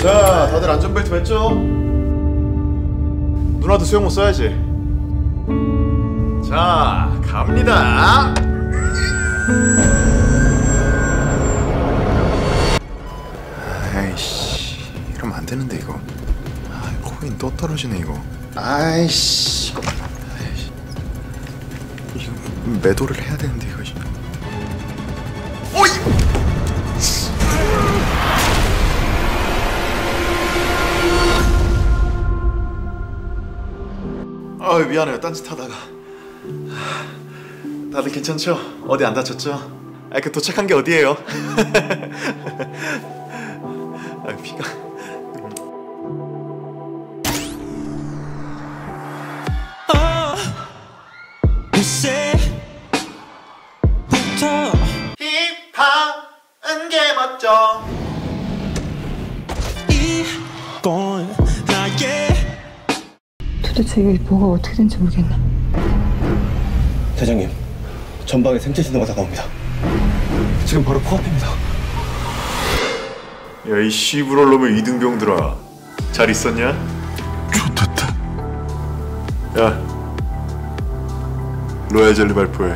자, 다들 안전벨트 맸죠? 누나도 수영모 써야지. 자, 갑니다. 아이씨, 이러면 안 되는데 이거. 아, 코인 또 떨어지네 이거. 아이씨, 이거. 아이씨. 이거 매도를 해야 되는데 이거. 오이! 아 미안해요 딴짓 하다가 다들 괜찮죠? 어디 안 다쳤죠? 아 그 도착한 게 어디예요? 아 피가 부터 힙합은 게 멋져 이건 도대체 이게 뭐가 어떻게 된지 모르겠네. 대장님, 전방에 생체 신호가 다가옵니다. 지금 바로 코앞입니다. 야 이 씨부럴 놈의 이등병들아 잘 있었냐? 좋됐다. 야 로얄 젤리 발표해